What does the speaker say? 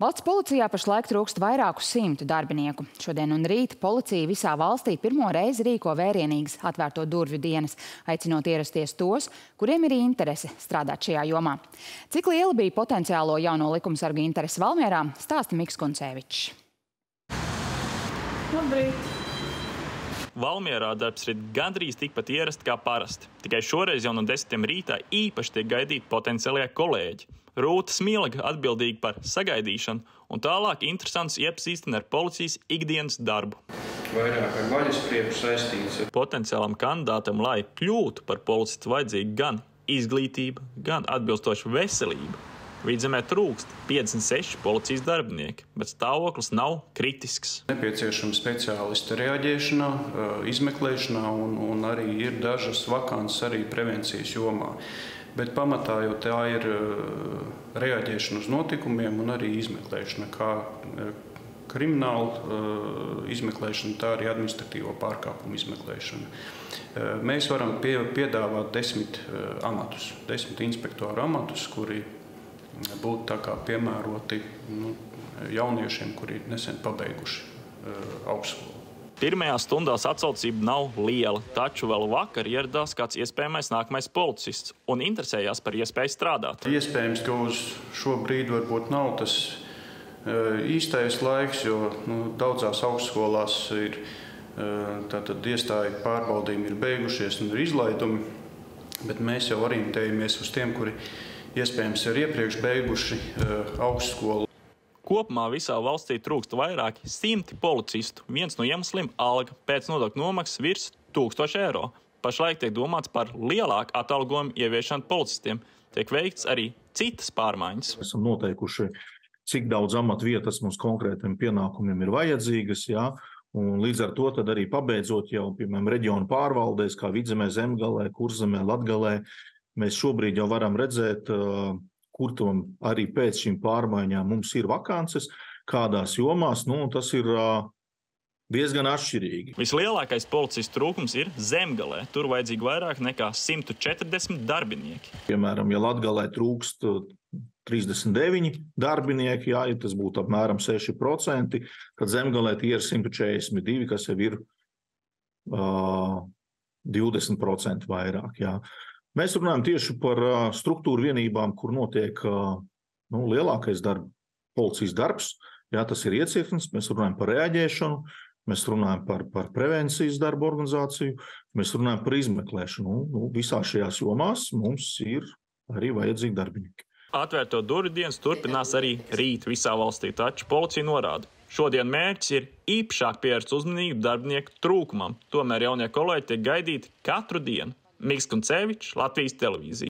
Valsts policijā pašlaik trūkst vairāku simtu darbinieku. Šodien un rīt policija visā valstī pirmo reizi rīko vērienīgas atvērto durvju dienas, aicinot ierasties tos, kuriem ir interese strādāt šajā jomā. Cik liela bija potenciālo jauno likumsargu interese Valmierā, stāsta Miks Kuncevičs. Labrīt! Valmierā darbs ir gandrīz tikpat ierasts kā parasti. Tikai šoreiz jau no desmitiem rītā īpaši tiek gaidīti potenciālie kolēģi. Rūta Smilga atbildīga par sagaidīšanu un tālāk interesants iepazīstina ar policijas ikdienas darbu. Vairāk ar vaļasprieku saistīts. Potenciālam kandidātam, lai kļūtu par policistu, vajadzīga gan izglītība, gan atbilstoša veselība. Vidzemē trūkst 56 policijas darbinieki, bet stāvoklis nav kritisks. Nepieciešama speciālista reaģēšanā, izmeklēšanā, un, un arī ir dažas vakānas arī prevencijas jomā. Bet pamatā jau tā ir reaģēšana uz notikumiem un arī izmeklēšana, kā krimināla izmeklēšana, tā arī administratīvo pārkāpumu izmeklēšana. Mēs varam pie, piedāvāt desmit amatus, desmit inspektoru amatus, kuri būtu piemēroti nu, jauniešiem, kuri nesen pabeiguši augstskolu. Pirmajās stundās atsaucība nav liela, taču vēl vakar ieradās kāds iespējamais nākamais policists un interesējās par iespēju strādāt. Iespējams, ka uz šo brīdi varbūt nav tas uh, īstais laiks, jo nu, daudzās augstskolās ir uh, tātad iestāju pārbaudījumi ir beigušies un ir izlaidumi, bet mēs jau orientējamies uz tiem, kuri iespējams ir iepriekš beiguši uh, augstskolu. Kopumā visā valstī trūkst vairāki simti policistu. Viens no iemesliem - alga pēc nodokļu nomaksas virs 1000 eiro. Pašlaik tiek domāts par lielāku atalgojumu ieviešanu policistiem. Tiek veikts arī citas pārmaiņas. Esam noteikuši, cik daudz amatvietas mums konkrētiem pienākumiem ir vajadzīgas. Jā. Un līdz ar to arī pabeidzot jau, piemēram, reģionu pārvaldēs, kā Vidzemē, Zemgalē, Kurzemē, Latgalē, Mēs šobrīd jau varam redzēt, kur tam arī pēc šīm pārmaiņām mums ir vakances, kādās jomās. Nu, tas ir diezgan atšķirīgi. Vislielākais policistu trūkums ir zemgalē. Tur vajadzīgi vairāk nekā 140 darbinieki. Piemēram, ja Latvijā trūkst 39 darbinieki, jā, ja tas būtu apmēram 6%, tad zemgalē tie ir 142, kas jau ir uh, 20% vairāk. Jā. Mēs runājam tieši par struktūru vienībām, kur notiek nu, lielākais darba, policijas darbs. Jā, tas ir iecirknis, mēs runājam par reaģēšanu, mēs runājam par, par prevencijas darbu organizāciju, mēs runājam par izmeklēšanu. Nu, visās šajās jomās mums ir arī vajadzīgi darbinieki. Atvērto durvju dienas turpinās arī rīt visā valstī, taču policija norāda, Šodien mērķis ir īpašāk pievērst uzmanību darbinieku trūkumam. Tomēr jaunie kolēģi tiek gaidīti katru dienu. Miks Kuncevičs, Latvijas televīzija.